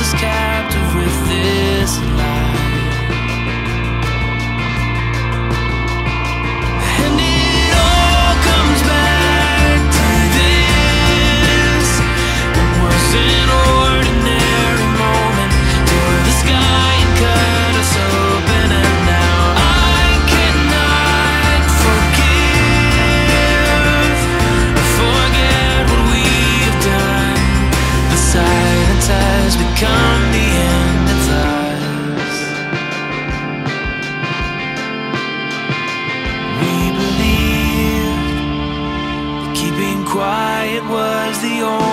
us captive with this life. canción.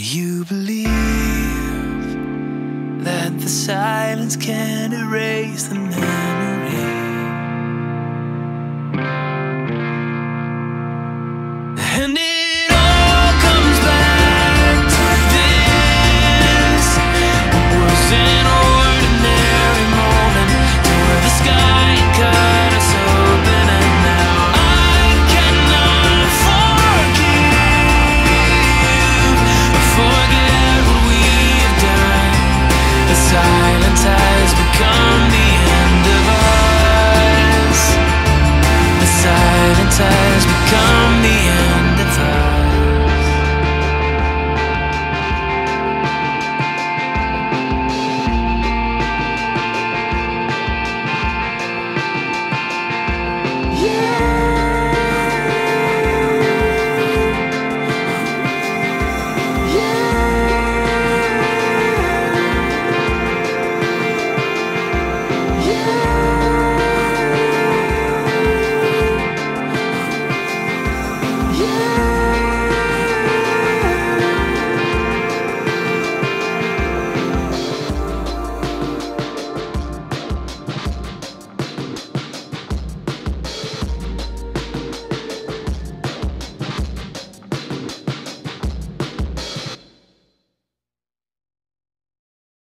Do you believe that the silence can erase the memory? sun.